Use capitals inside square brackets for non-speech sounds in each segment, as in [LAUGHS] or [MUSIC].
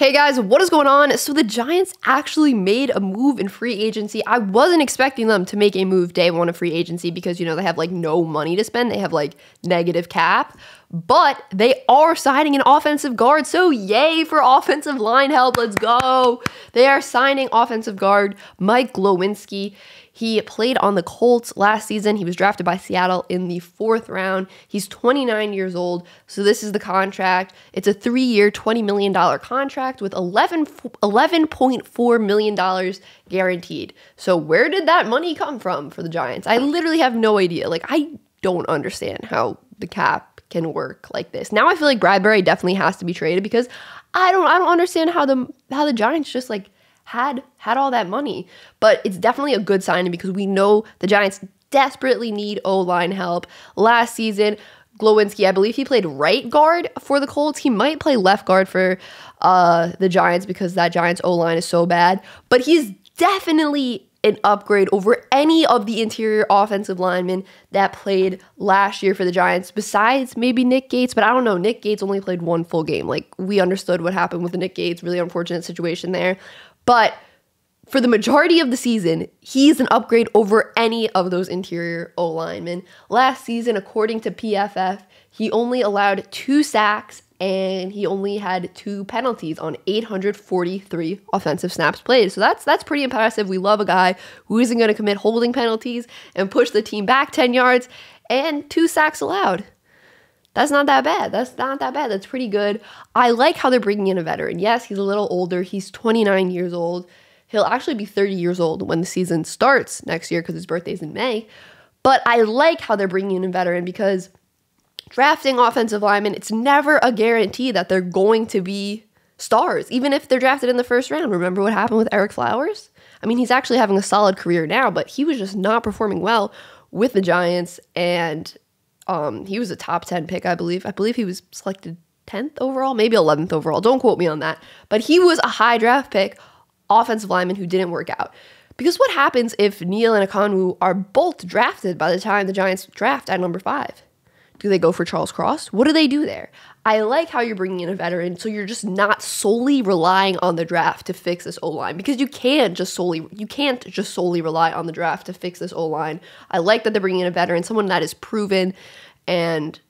Hey guys, what is going on? So the Giants actually made a move in free agency. I wasn't expecting them to make a move day one of free agency because, you know, they have like no money to spend. They have like negative cap, but they are signing an offensive guard. So yay for offensive line help. Let's go. They are signing offensive guard Mike Glowinski. He played on the Colts last season. He was drafted by Seattle in the fourth round. He's 29 years old. So this is the contract. It's a three year, $20 million contract with 11, $11.4 million guaranteed. So where did that money come from for the Giants? I literally have no idea. Like, I don't understand how the cap can work like this. Now I feel like Bradberry definitely has to be traded because I don't I don't understand how the how the Giants just like had had all that money. But it's definitely a good signing because we know the Giants desperately need O line help. Last season, Glowinski, I believe he played right guard for the Colts. He might play left guard for uh, the Giants because that Giants O line is so bad. But he's definitely an upgrade over any of the interior offensive linemen that played last year for the Giants, besides maybe Nick Gates. But I don't know. Nick Gates only played one full game. Like, we understood what happened with the Nick Gates, really unfortunate situation there. But for the majority of the season, he's an upgrade over any of those interior O linemen. Last season, according to PFF, he only allowed two sacks and he only had two penalties on 843 offensive snaps played. So that's that's pretty impressive. We love a guy who isn't going to commit holding penalties and push the team back 10 yards and two sacks allowed. That's not that bad. That's not that bad. That's pretty good. I like how they're bringing in a veteran. Yes, he's a little older. He's 29 years old. He'll actually be 30 years old when the season starts next year because his birthday's in May. But I like how they're bringing in a veteran because drafting offensive linemen, it's never a guarantee that they're going to be stars, even if they're drafted in the first round. Remember what happened with Ereck Flowers? I mean, he's actually having a solid career now, but he was just not performing well with the Giants. And um, he was a top 10 pick, I believe. I believe he was selected 10th overall, maybe 11th overall. Don't quote me on that. But he was a high draft pick, offensive lineman who didn't work out. Because what happens if Neal and Ekwonu are both drafted by the time the Giants draft at number five? Do they go for Charles Cross? What do they do there? I like how you're bringing in a veteran, so you're just not solely relying on the draft to fix this O line because you can't just solely you can't just solely rely on the draft to fix this O line. I like that they're bringing in a veteran, someone that is proven, and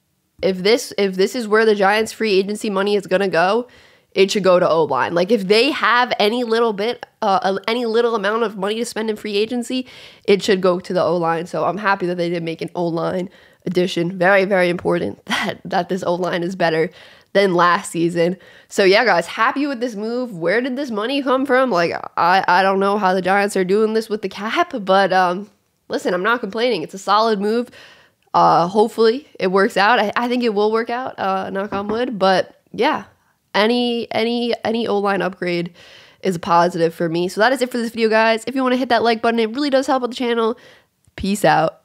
if this if this is where the Giants' free agency money is gonna go, it should go to O line. Like if they have any little bit, uh, any little amount of money to spend in free agency, it should go to the O line. So I'm happy that they did make an O line addition. Very, very important [LAUGHS] that that this O line is better than last season. So yeah, guys, happy with this move. Where did this money come from? Like I I don't know how the Giants are doing this with the cap, [LAUGHS] but um listen, I'm not complaining. It's a solid move. Uh hopefully it works out. I, I think it will work out, uh knock on wood. But yeah, any any any O line upgrade is a positive for me. So that is it for this video, guys. If you want to hit that like button, it really does help out the channel. Peace out.